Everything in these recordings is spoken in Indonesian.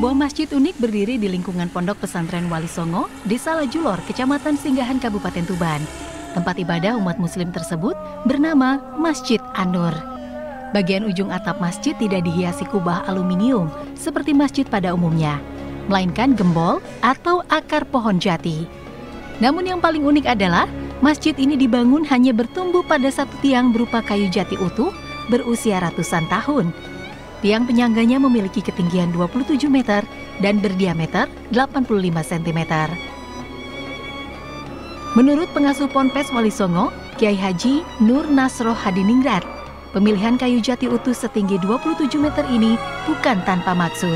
Masjid unik berdiri di lingkungan Pondok Pesantren Wali Songo, Desa Lajulor, Kecamatan Singgahan, Kabupaten Tuban. Tempat ibadah umat muslim tersebut bernama Masjid Anur. Bagian ujung atap masjid tidak dihiasi kubah aluminium seperti masjid pada umumnya, melainkan gembol atau akar pohon jati. Namun yang paling unik adalah masjid ini dibangun hanya bertumbuh pada satu tiang berupa kayu jati utuh berusia ratusan tahun Tiang penyangganya memiliki ketinggian 27 meter dan berdiameter 85 cm. Menurut pengasuh Ponpes Wali Songo, Kiai Haji Nur Nasroh Hadiningrat, pemilihan kayu jati utuh setinggi 27 meter ini bukan tanpa maksud.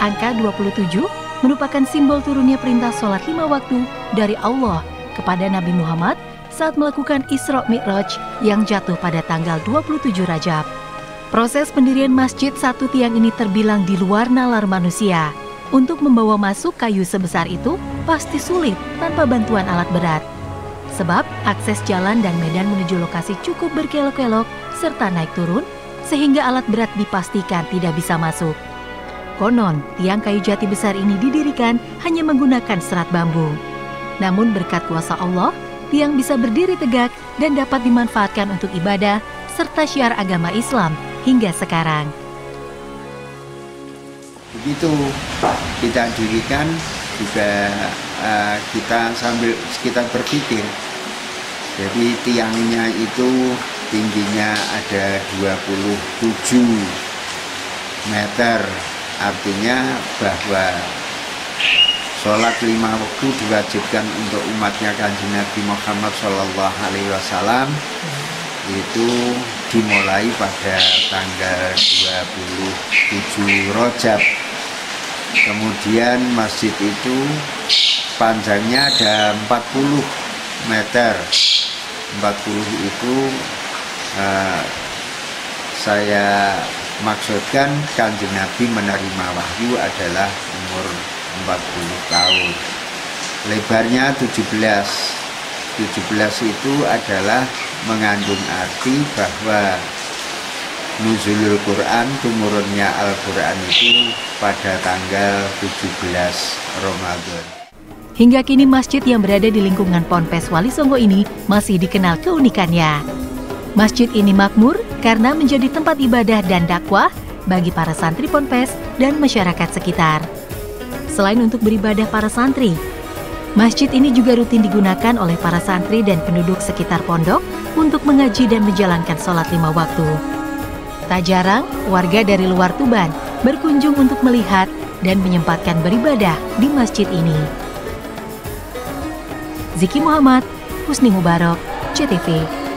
Angka 27 merupakan simbol turunnya perintah sholat lima waktu dari Allah kepada Nabi Muhammad saat melakukan Isra Mi'raj yang jatuh pada tanggal 27 Rajab. Proses pendirian masjid satu tiang ini terbilang di luar nalar manusia. Untuk membawa masuk kayu sebesar itu pasti sulit tanpa bantuan alat berat. Sebab akses jalan dan medan menuju lokasi cukup berkelok-kelok serta naik turun sehingga alat berat dipastikan tidak bisa masuk. Konon, tiang kayu jati besar ini didirikan hanya menggunakan serat bambu. Namun berkat kuasa Allah, tiang bisa berdiri tegak dan dapat dimanfaatkan untuk ibadah serta syiar agama Islam hingga sekarang. Begitu kita dirikan juga uh, kita sambil kita berpikir. Jadi tiangnya itu tingginya ada 27 meter. Artinya bahwa sholat lima waktu diwajibkan untuk umatnya kanjeng Nabi Muhammad Shallallahu Wasallam itu dimulai pada tanggal 27 Rojab kemudian masjid itu panjangnya ada 40 meter. 40 itu uh, saya maksudkan kanjeng Nabi menerima wahyu adalah umur 40 tahun. Lebarnya 17 17 itu adalah mengandung arti bahwa nuzulul Quran, tumurunnya Al-Quran itu pada tanggal 17 Ramadan. Hingga kini masjid yang berada di lingkungan Ponpes Wali Songo ini masih dikenal keunikannya. Masjid ini makmur karena menjadi tempat ibadah dan dakwah bagi para santri Ponpes dan masyarakat sekitar. Selain untuk beribadah para santri, Masjid ini juga rutin digunakan oleh para santri dan penduduk sekitar pondok untuk mengaji dan menjalankan sholat lima waktu. Tak jarang, warga dari luar Tuban berkunjung untuk melihat dan menyempatkan beribadah di masjid ini. Ziki Muhammad, Husni Mubarok, CTV.